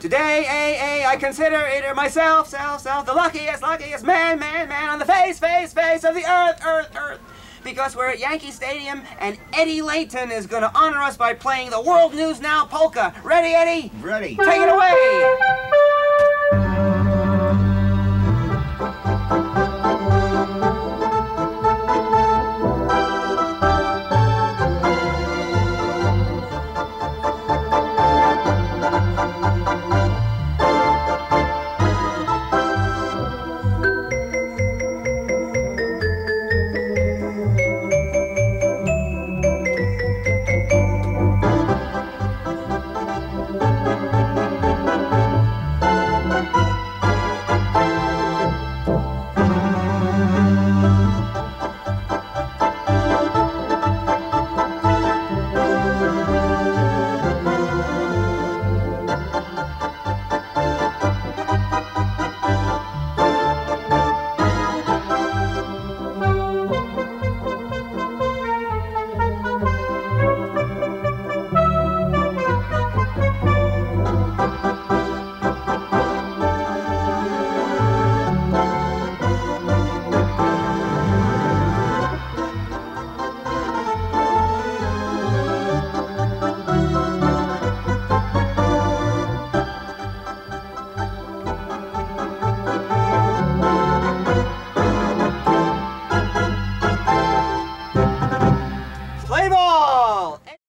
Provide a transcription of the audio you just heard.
Today, A, A, I consider it myself, self, self, the luckiest, luckiest man, man, man on the face, face, face of the earth, earth, earth. Because we're at Yankee Stadium and Eddie Layton is going to honor us by playing the World News Now polka. Ready, Eddie? Ready. Take it away. all.